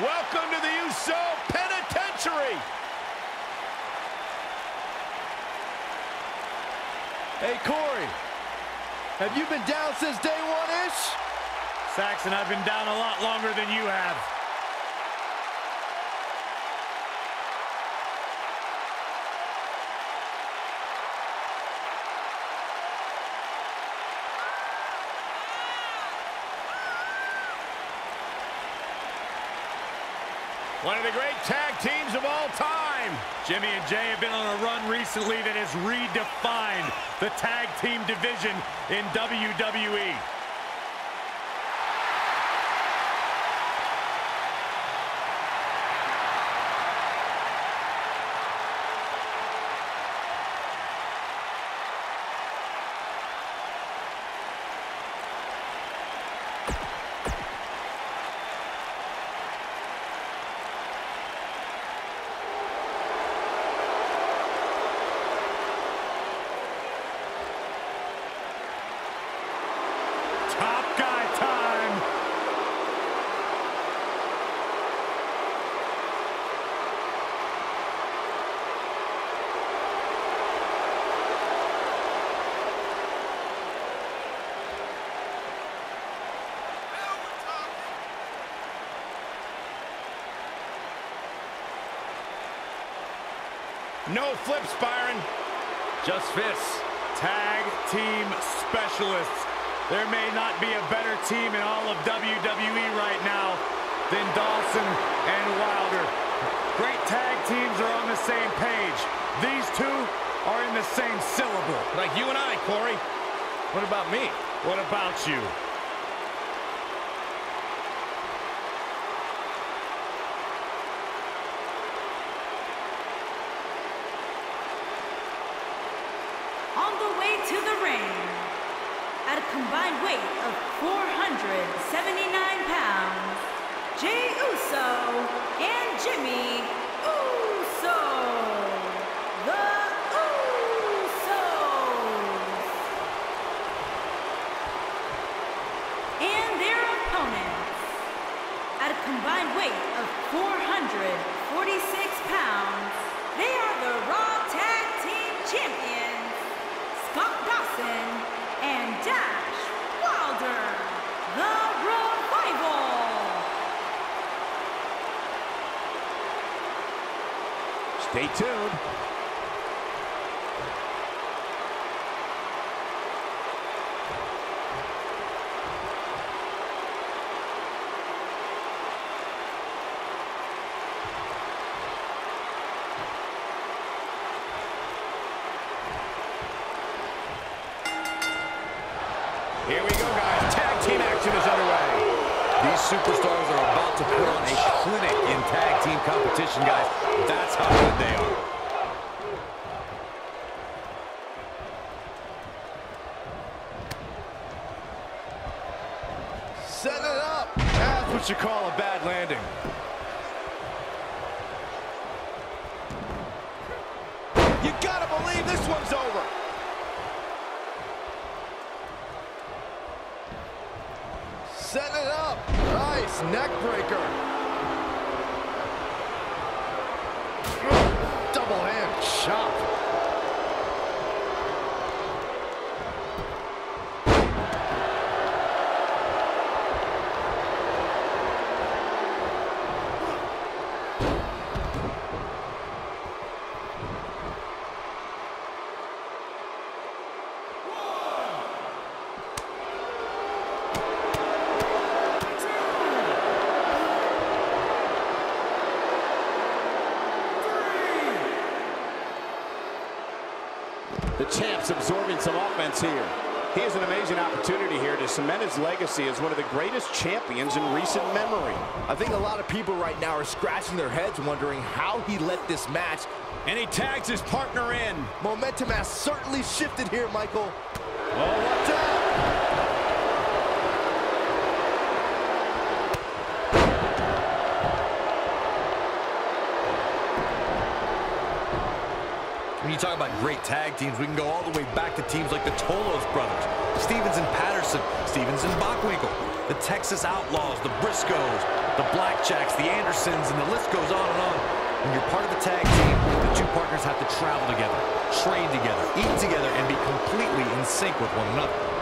Welcome to the Uso Penitentiary. Hey, Corey. Have you been down since day one-ish? Saxton, I've been down a lot longer than you have. One of the great tag teams of all time. Jimmy and Jey have been on a run recently that has redefined the tag team division in WWE. Top guy time. No flips, Byron. Just fists. Tag team specialists. There may not be a better team in all of WWE right now than Dawson and Wilder. Great tag teams are on the same page. These two are in the same syllable. Like you and I, Corey. What about me? What about you? On the way to the ring, at a combined weight of 479 pounds, Jey Uso and Jimmy Uso. The Usos. And their opponents, at a combined weight of 446 pounds, they are the Raw Tag Team Champions, Scott Dawson and Dash Wilder, the Revival. Stay tuned. Here we go, guys. Tag team action is underway. Superstars are about to put on a clinic in tag team competition, guys. That's how good they are. Set it up. That's what you call a bad landing. You gotta believe this one's over. Set it up. Nice neck breaker. Double hand chop. The champ's absorbing some offense here. He has an amazing opportunity here to cement his legacy as one of the greatest champions in recent memory. I think a lot of people right now are scratching their heads wondering how he let this match. And he tags his partner in. Momentum has certainly shifted here, Michael. Oh, watch out. When you talk about great tag teams, we can go all the way back to teams like the Tolos brothers, Stevens and Patterson, Stevens and Bockwinkel, the Texas Outlaws, the Briscoes, the Blackjacks, the Andersons, and the list goes on and on. When you're part of a tag team, the two partners have to travel together, train together, eat together, and be completely in sync with one another.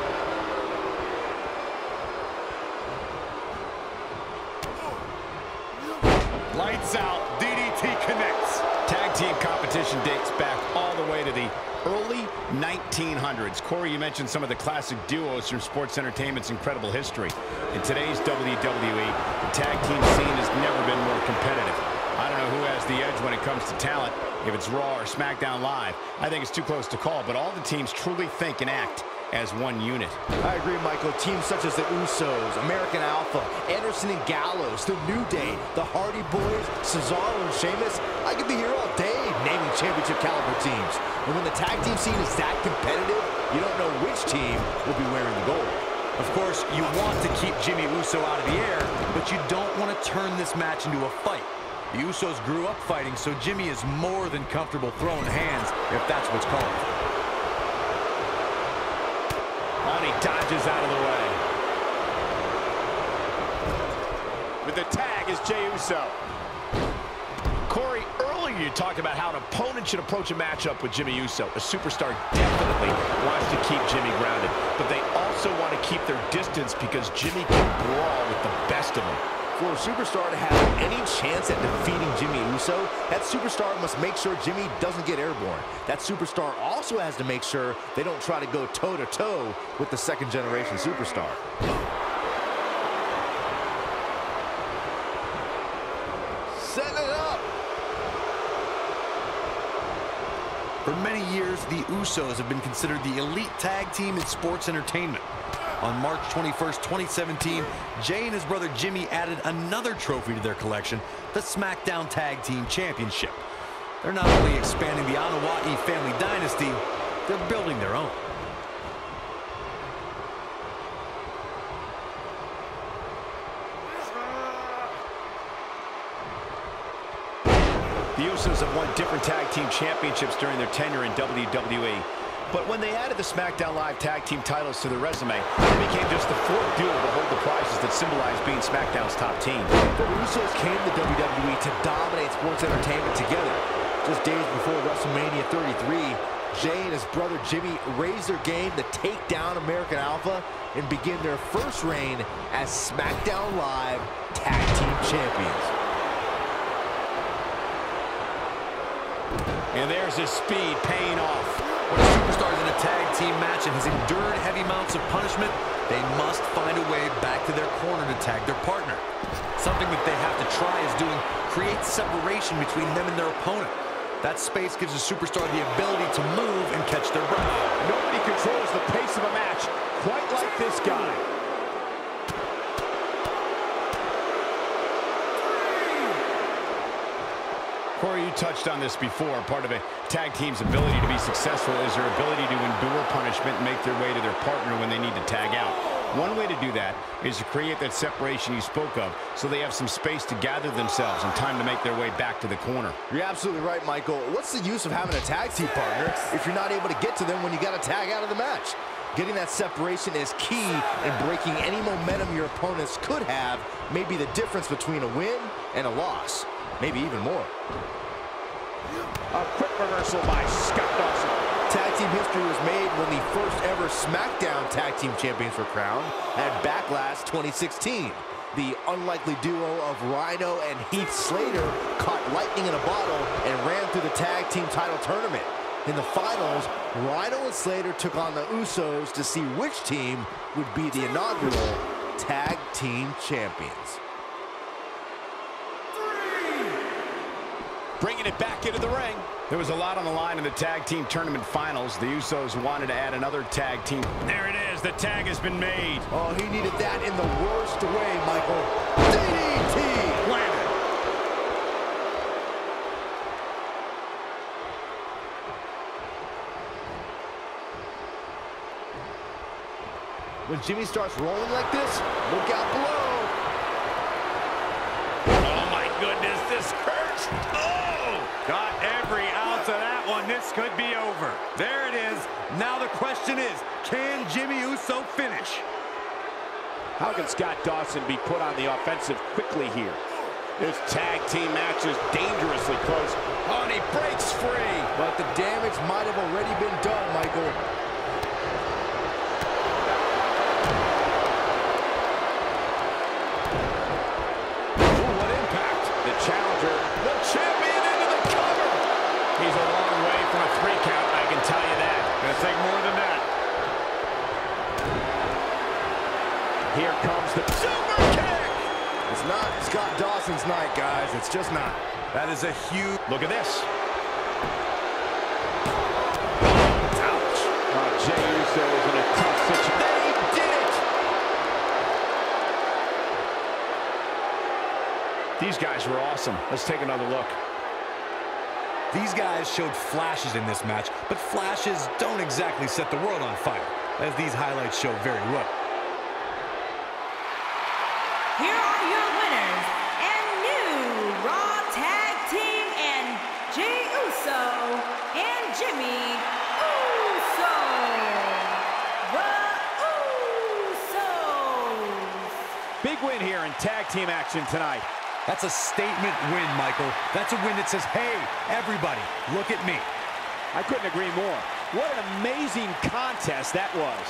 1900s. Corey, you mentioned some of the classic duos from sports entertainment's incredible history. In today's WWE, the tag team scene has never been more competitive. I don't know who has the edge when it comes to talent, if it's Raw or SmackDown Live. I think it's too close to call, but all the teams truly think and act as one unit. I agree, Michael. Teams such as the Usos, American Alpha, Anderson and Gallows, The New Day, the Hardy Boys, Cesaro and Sheamus. I could be here all day naming championship caliber teams. And when the tag team scene is that competitive, you don't know which team will be wearing the gold. Of course, you want to keep Jimmy Uso out of the air, but you don't want to turn this match into a fight. The Usos grew up fighting, so Jimmy is more than comfortable throwing hands, if that's what's called. And he dodges out of the way. With the tag is Jey Uso. Corey, earlier you talked about how an opponent should approach a matchup with Jimmy Uso. A superstar definitely wants to keep Jimmy grounded, but they also want to keep their distance because Jimmy can brawl with the best of them. For a superstar to have any chance at defeating Jimmy Uso, that superstar must make sure Jimmy doesn't get airborne. That superstar also has to make sure they don't try to go toe-to-toe -to -toe with the second-generation superstar. Setting it up. For many years, the Usos have been considered the elite tag team in sports entertainment. On March 21st, 2017, Jey and his brother Jimmy added another trophy to their collection, the SmackDown Tag Team Championship. They're not only expanding the Anoa'i family dynasty, they're building their own. The Usos have won different tag team championships during their tenure in WWE. But when they added the SmackDown Live tag team titles to their resume, they became just the fourth duo to hold the prizes that symbolize being SmackDown's top team. The Usos came to WWE to dominate sports entertainment together. Just days before WrestleMania 33, Jey and his brother Jimmy raised their game to take down American Alpha and begin their first reign as SmackDown Live Tag Team Champions. And there's his speed paying off. When a superstar is in a tag team match and has endured heavy amounts of punishment, they must find a way back to their corner to tag their partner. Something that they have to try is doing create separation between them and their opponent. That space gives a superstar the ability to move and catch their breath. Nobody controls the pace of a match quite like this guy. Corey, you touched on this before. Part of a tag team's ability to be successful is their ability to endure punishment and make their way to their partner when they need to tag out. One way to do that is to create that separation you spoke of so they have some space to gather themselves and time to make their way back to the corner. You're absolutely right, Michael. What's the use of having a tag team partner if you're not able to get to them when you got to tag out of the match? Getting that separation is key in breaking any momentum your opponents could have, maybe the difference between a win and a loss maybe even more. A quick reversal by Scott Dawson. Tag team history was made when the first ever SmackDown Tag Team Champions were crowned at Backlash 2016. The unlikely duo of Rhyno and Heath Slater caught lightning in a bottle and ran through the tag team title tournament. In the finals, Rhyno and Slater took on the Usos to see which team would be the inaugural Tag Team Champions. bringing it back into the ring. There was a lot on the line in the tag team tournament finals. The Usos wanted to add another tag team. There it is. The tag has been made. Oh, he needed that in the worst way, Michael. DDT! Landed. When Jimmy starts rolling like this, look out below. Oh, my goodness, this hurts. Oh! Got every ounce one. This could be over. There it is. Now the question is, can Jimmy Uso finish? How can Scott Dawson be put on the offensive quickly here? This tag team match is dangerously close. Oh, and he breaks free. But the damage might have already been done, Michael. Not Scott Dawson's night, guys. It's just not. That is a huge... Look at this. ouch. Uh, Jey Uso is in a tough situation. They did it. These guys were awesome. Let's take another look. These guys showed flashes in this match, but flashes don't exactly set the world on fire, as these highlights show very well. Here tag team action tonight. That's a statement win, Michael. That's a win that says, hey, everybody, look at me. I couldn't agree more. What an amazing contest that was.